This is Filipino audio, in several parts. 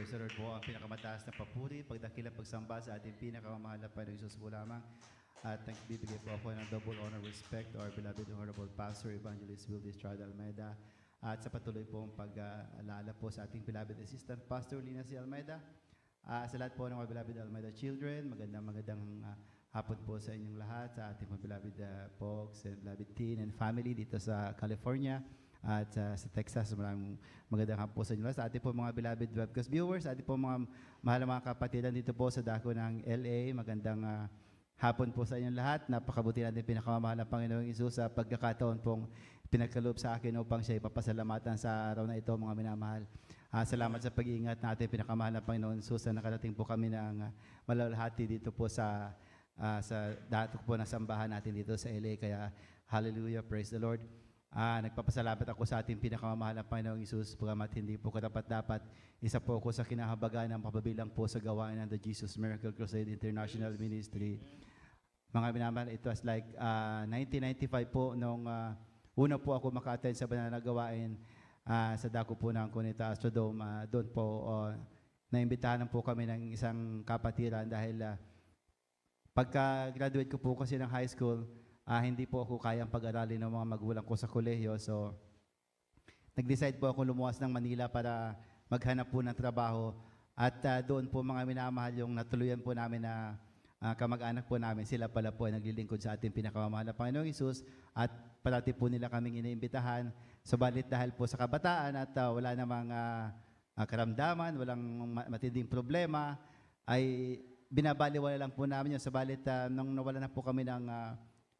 Praise the Lord po ang pinakamataas na papuri, pagdakila, pagsamba sa ating pinakamamahal na Panginoon Jesus po lamang. At nagbibigay po ako ng double honor respect to our beloved Honorable Pastor Evangelist Will Estrada Almeida at sa patuloy pong pag-aalala po sa ating beloved Assistant Pastor Lina C. Almeida. Ah, sa lahat po ng mga beloved Almeida children, magandang magandang ah, hapon po sa inyong lahat, sa ating mga beloved uh, folks and beloved teen and family dito sa California at ah, sa Texas. Maraming magandang hapon po sa inyo. Sa ating po mga beloved webcast viewers, sa ating po mga mahal na mga kapatiran dito po sa dako ng LA, magandang ah, hapon po sa inyong lahat. Napakabuti natin pinakamamahal na Panginoong Isus sa pagkakataon pong pinagkaloob sa akin upang siya ipapasalamatan sa araw na ito, mga minamahal. Ah, salamat sa pag-iingat natin, pinakamahal na Panginoon Isus, na nakarating po kami ng uh, malalahati dito po sa ah, sa dato po ng sambahan natin dito sa LA. Kaya hallelujah, praise the Lord. Ah, nagpapasalamat ako sa ating pinakamamahal na Panginoong Isus, pagamat hindi po karapat-dapat. Isa po ako sa kinahabagan ng pababilang po sa gawain ng The Jesus Miracle Crusade International Ministry. Mga minamahal, it was like ah, 1995 po nung ah, una po ako maka-attend sa banal na gawain ah, sa dako po ng Cunita Astrodome. Ah, doon po oh, naimbitahan po kami ng isang kapatiran dahil ah, pagka-graduate ko po kasi ng high school, ah, hindi po ako kayang pag-aralin ng mga magulang ko sa kolehiyo. So, nag-decide po ako lumuwas ng Manila para maghanap po ng trabaho. At ah, doon po mga minamahal yung natuluyan po namin na ah, kamag-anak po namin. Sila pala po ay naglilingkod sa ating pinakamamahal na Panginoong Isus at parati po nila kaming iniimbitahan. Subalit dahil po sa kabataan at ah, wala namang ah, karamdaman, walang ma- matinding problema, ay binabaliwala lang po namin yun. Subalit ah, nung nawala na po kami ng ah,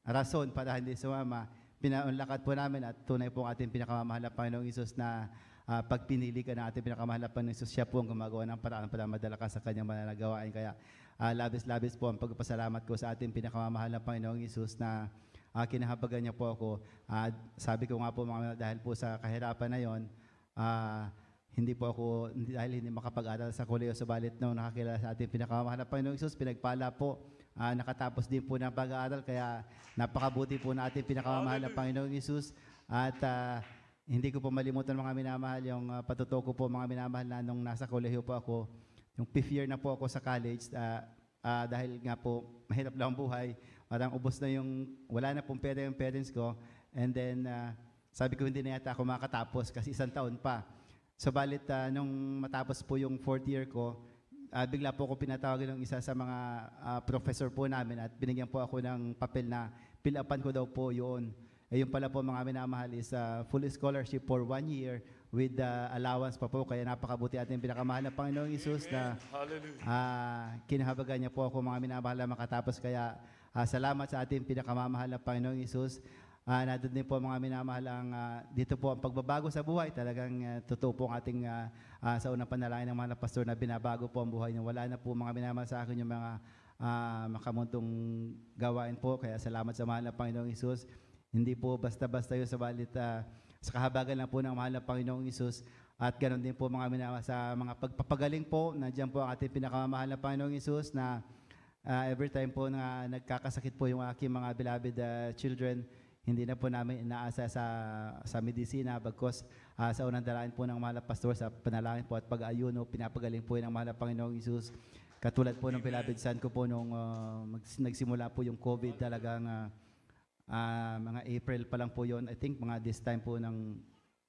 rason para hindi sumama, pinaunlakad po namin at tunay po ang ating pinakamamahal na Panginoong Isus na ah, pag pinili ka ng ating pinakamahal na Panginoong Isus, siya po ang gumagawa ng paraan para madala ka sa kanyang mananagawain. Kaya ah, labis-labis po ang pagpasalamat ko sa ating pinakamamahal na Panginoong Isus na uh, kinahabagan niya po ako. Ah, sabi ko nga po mga dahil po sa kahirapan na yon, ah, hindi po ako, dahil hindi makapag-aral sa koleyo, subalit nung nakakilala sa ating pinakamamahal na Panginoong Isus, pinagpala po, ah, nakatapos din po ng pag-aaral, kaya napakabuti po na ating pinakamamahal na Panginoong Isus. At ah, hindi ko po malimutan mga minamahal, yung uh, patutuko po mga minamahal na nung nasa kolehiyo po ako, yung fifth year na po ako sa college, ah, ah, dahil nga po mahirap lang ang buhay, parang ubos na yung, wala na pong pera yung parents ko, and then ah, sabi ko hindi na yata ako makatapos kasi isang taon pa. Subalit ah, nung matapos po yung fourth year ko, ah, bigla po ako pinatawag ng isa sa mga ah, professor po namin at binigyan po ako ng papel na pilapan ko daw po yun. Eh, yung pala po mga minamahal is ah, full scholarship for one year with ah, allowance pa po. Kaya napakabuti ating pinakamahal na Panginoong Isus na. Ah, kinahabagan niya po ako mga minamahal na makatapos kaya ah, salamat sa ating pinakamamahal na Panginoong Isus. Ah, nandun din po mga minamahal ang ah, dito po ang pagbabago sa buhay. Talagang ah, totoo po ang ating ah, ah, sa unang panalangin ng mga pastor na binabago po ang buhay niya. Wala na po mga minamahal sa akin yung mga ah, makamuntong gawain po. Kaya salamat sa mahal na Panginoong Isus. Hindi po basta-basta yun sa balit ah, sa kahabagan lang po ng mahal na Panginoong Isus. At ganoon din po mga minamahal sa mga pagpapagaling po. Nandiyan po ang ating pinakamamahal na Panginoong Isus na ah, every time po na nagkakasakit po yung aking mga beloved ah, children, hindi na po namin inaasa sa sa medisina bagkos ah, sa unang dalangin po ng mahal pastor sa panalangin po at pag-ayuno, pinapagaling po yun ng mahal Panginoong Isus. Katulad po ng beloved son ko po nung mag- nagsimula po yung COVID talagang ah, ah, mga April pa lang po yon I think mga this time po ng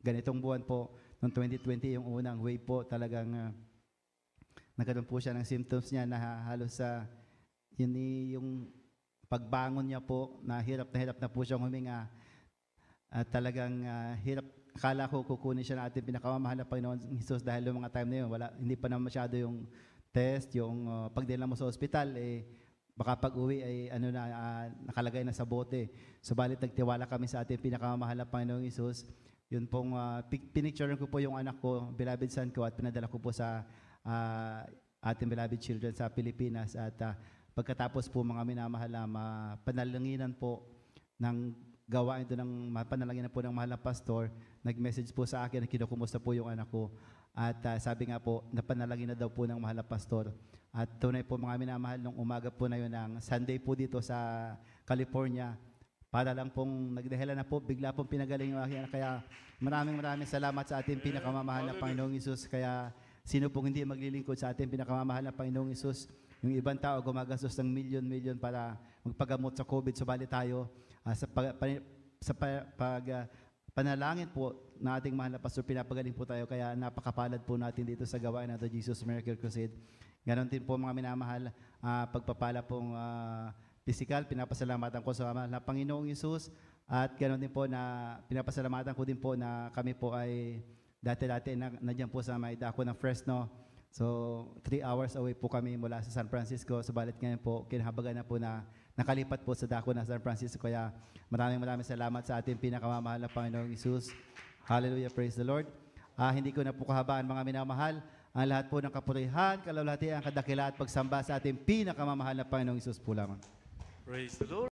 ganitong buwan po, noong 2020 yung unang wave po talagang ah, nagkaroon po siya ng symptoms niya na halos sa yun i- yung pagbangon niya po na hirap na hirap na po siyang huminga. At talagang ah, hirap akala ko kukunin siya ng ating pinakamamahal na Panginoon Jesus dahil yung mga time na yun wala hindi pa naman masyado yung test yung uh, pagdala mo sa ospital eh baka pag uwi ay ano na ah, nakalagay na sa bote. Subalit nagtiwala kami sa ating pinakamamahal na Panginoong Jesus. Yun pong uh, pinicture ko po yung anak ko beloved son ko at pinadala ko po sa ah, ating beloved children sa Pilipinas. At ah, pagkatapos po mga minamahal na mapanalanginan po ng gawain ito ng mapanalangin po ng mahal na pastor, nag-message po sa akin na kinukumusta po yung anak ko. At ah, sabi nga po, napanalangin na daw po ng mahal na pastor. At tunay po mga minamahal, nung umaga po na yun ng Sunday po dito sa California, para lang pong nagdahilan na po, bigla pong pinagaling yung aking anak. Kaya maraming maraming salamat sa ating pinakamamahal na Panginoong Isus. Kaya Sino pong hindi maglilingkod sa ating pinakamamahal na Panginoong Isus? Yung ibang tao gumagastos ng milyon-milyon para magpagamot sa COVID. Subalit tayo ah, sa, pag, pa- sa pa- pag, ah, panalangin po na ating mahal na pastor, pinapagaling po tayo. Kaya napakapalad po natin dito sa gawain na ito, Jesus Miracle Crusade. Ganon din po mga minamahal, ah, pagpapala pong physical, pinapasalamatan ko sa mahal na Panginoong Isus. At ganon din po na pinapasalamatan ko din po na kami po ay dati-dati na, nandiyan po sa may dako ng Fresno. So, three hours away po kami mula sa San Francisco. Subalit ngayon po, kinahabagan na po na nakalipat po sa dako ng San Francisco. Kaya maraming maraming salamat sa ating pinakamamahal na Panginoong Isus. Hallelujah, praise the Lord. Ah, hindi ko na po kahabaan mga minamahal. Ang lahat po ng kapurihan, kalawalhatian, kadakila at pagsamba sa ating pinakamamahal na Panginoong Isus po lamang. Praise the Lord.